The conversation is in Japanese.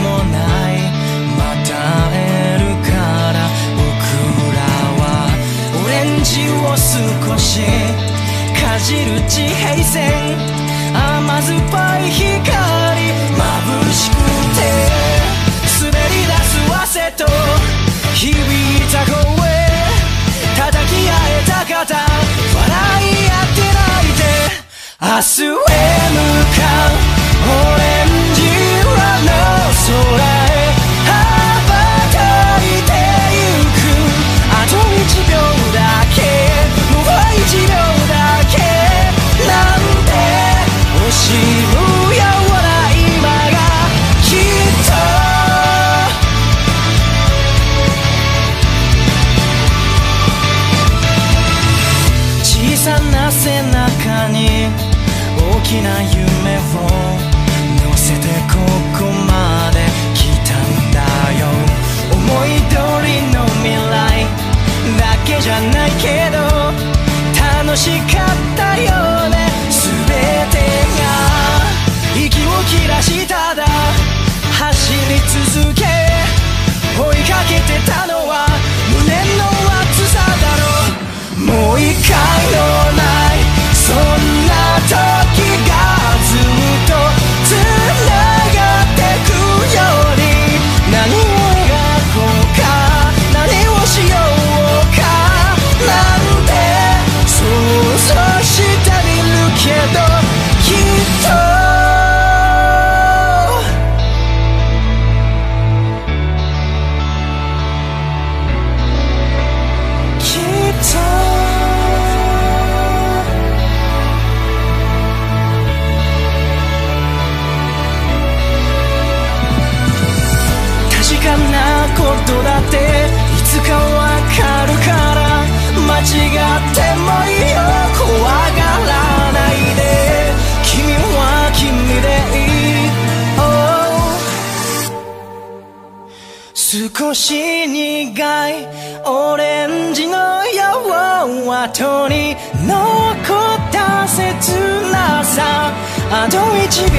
もないまた会えるから僕らはオレンジを少しかじる地平線甘酸っぱい光眩しくて滑り出す汗と響いた声叩き合えた方笑い合って泣いて明日は背中に大きな夢を乗せてここまで来たんだよ。思い通りの未来だけじゃないけど楽しかったよね全てがし苦いオレンジの夜後に残った切なさ。あと一